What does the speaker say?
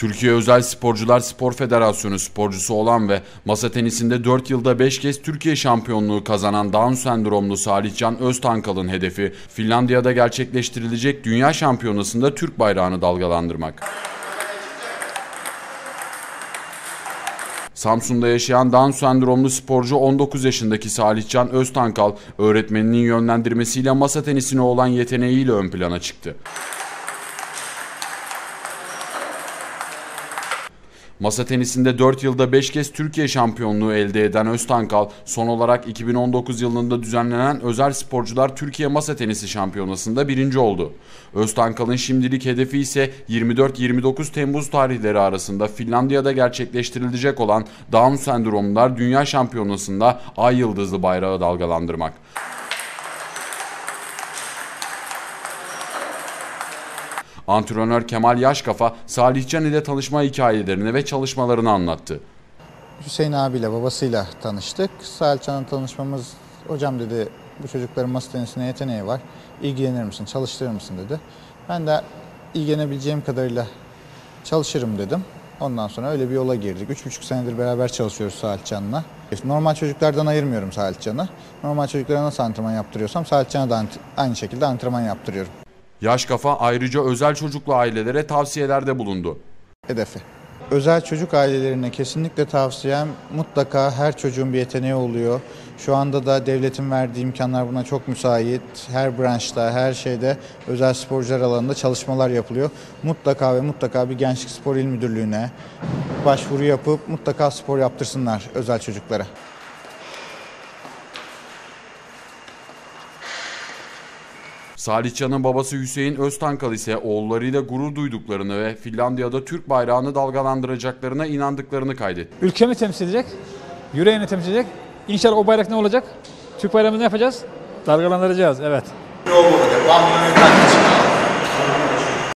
Türkiye Özel Sporcular Spor Federasyonu sporcusu olan ve masa tenisinde 4 yılda 5 kez Türkiye şampiyonluğu kazanan Down sendromlu Salihcan Öztankal'ın hedefi Finlandiya'da gerçekleştirilecek Dünya Şampiyonası'nda Türk bayrağını dalgalandırmak. Samsun'da yaşayan Down sendromlu sporcu 19 yaşındaki Salihcan Öztankal, öğretmeninin yönlendirmesiyle masa tenisine olan yeteneğiyle ön plana çıktı. Masa tenisinde 4 yılda 5 kez Türkiye şampiyonluğu elde eden Öztankal, son olarak 2019 yılında düzenlenen Özel Sporcular Türkiye Masa Tenisi Şampiyonası'nda birinci oldu. Öztankal'ın şimdilik hedefi ise 24-29 Temmuz tarihleri arasında Finlandiya'da gerçekleştirilecek olan Down sendromlar Dünya Şampiyonası'nda ay yıldızlı bayrağı dalgalandırmak. Antrenör Kemal Yaşkafa, Salihcan ile tanışma hikayelerini ve çalışmalarını anlattı. Hüseyin abiyle babasıyla tanıştık. Salihcan'la tanışmamız hocam dedi bu çocukların masa tenisine yeteneği var. İlgilenir misin, çalıştırır mısın dedi. Ben de ilgilenebileceğim kadarıyla çalışırım dedim. Ondan sonra öyle bir yola girdik. Üç buçuk senedir beraber çalışıyoruz Salihcan'la. Normal çocuklardan ayırmıyorum Salihcan'ı. Normal çocuklara nasıl antrenman yaptırıyorsam Salihcan'a da aynı şekilde antrenman yaptırıyorum. Yaş Kafa ayrıca özel çocuklu ailelere tavsiyelerde bulundu. Hedefi. Özel çocuk ailelerine kesinlikle tavsiyem mutlaka her çocuğun bir yeteneği oluyor. Şu anda da devletin verdiği imkanlar buna çok müsait. Her branşta, her şeyde özel sporcular alanında çalışmalar yapılıyor. Mutlaka ve mutlaka bir Gençlik Spor İl Müdürlüğü'ne başvuru yapıp mutlaka spor yaptırsınlar özel çocuklara. Salihcan'ın babası Hüseyin Öztankal ise oğullarıyla gurur duyduklarını ve Finlandiya'da Türk bayrağını dalgalandıracaklarına inandıklarını kaydetti. Ülkemi temsil edecek, yüreğini temsil edecek. İnşallah o bayrak ne olacak? Türk bayrağımızı ne yapacağız? Dalgalandıracağız, evet. Yol olacak.